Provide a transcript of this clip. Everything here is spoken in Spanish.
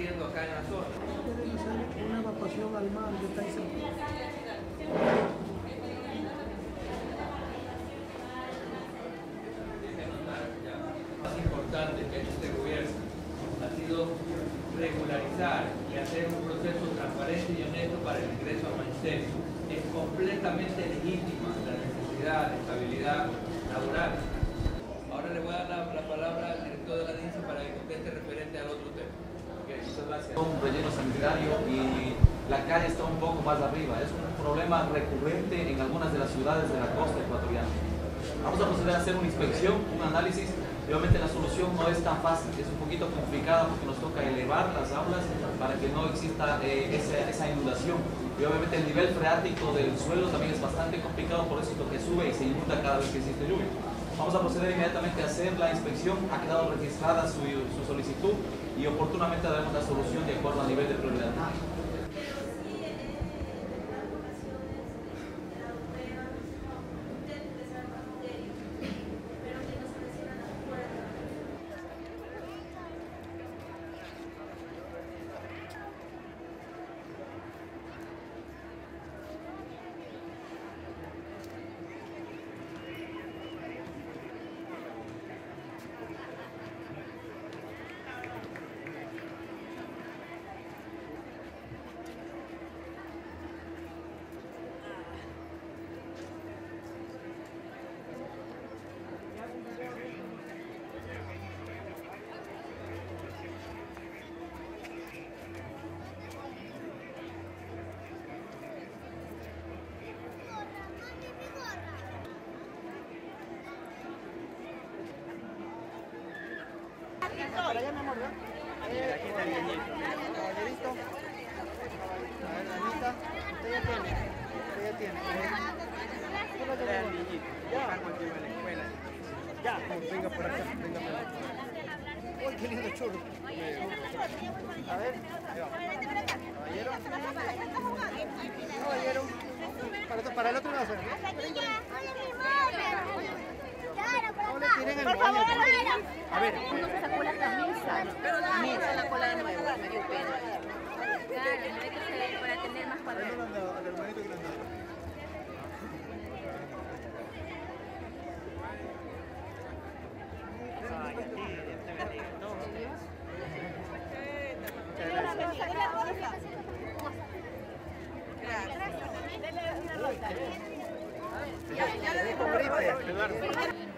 haciendo acá en la zona? Una evacuación al mar que está ahí que este gobierno ha sido regularizar y hacer un proceso transparente y honesto para el ingreso al magisterio. Es completamente legítima la necesidad de estabilidad laboral. Ahora le voy a dar la, la palabra al director de la DINSA para que conteste referente al otro tema. Ok, muchas gracias. un relleno sanitario y la calle está un poco más arriba. Es un problema recurrente en algunas de las ciudades de la costa ecuatoriana. Vamos a proceder a hacer una inspección, un análisis. Obviamente la solución no es tan fácil, es un poquito complicada porque nos toca elevar las aulas para que no exista eh, esa, esa inundación. Y obviamente el nivel freático del suelo también es bastante complicado, por eso es lo que sube y se inunda cada vez que existe lluvia. Vamos a proceder inmediatamente a hacer la inspección. Ha quedado registrada su, solicitud y oportunamente daremos la solución de acuerdo al nivel de prioridad. Para allá, mi amor. Aquí está el niñito. Caballerito. A ver, Anita. Usted ya tiene. Usted ya tiene. ¿Qué va a tener? Ya. Ya, venga por acá. Venga por acá. Uy, qué lindo churro. A ver. Caballero. Caballero. Para, el otro lado. ¿no? No le tiren el moño. A ver. Uno se sacó la camisa. Mira, la cola de nuevo, me dio pena. Claro, hay que ser para tener más al hermanito que le han dado. Ya, ya le dejo.